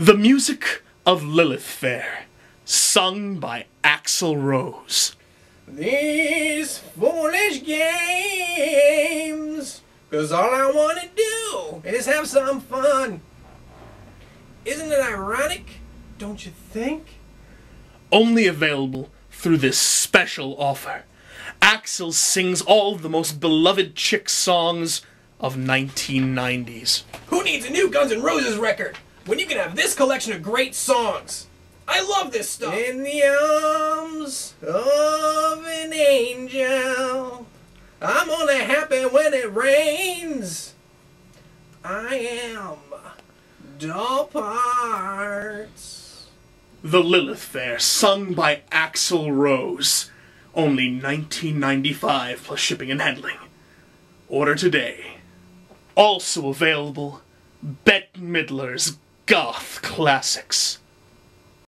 The music of Lilith Fair, sung by Axl Rose. These foolish games, cause all I wanna do is have some fun. Isn't it ironic? Don't you think? Only available through this special offer. Axl sings all the most beloved chick songs of 1990s. Who needs a new Guns N' Roses record when you can have this collection of great songs? I love this stuff. In the arms of an angel, I'm only happy when it rains. I am doll parts. The Lilith Fair, sung by Axl Rose. Only 1995 plus shipping and handling. Order today. Also available, Bette Midler's Goth Classics.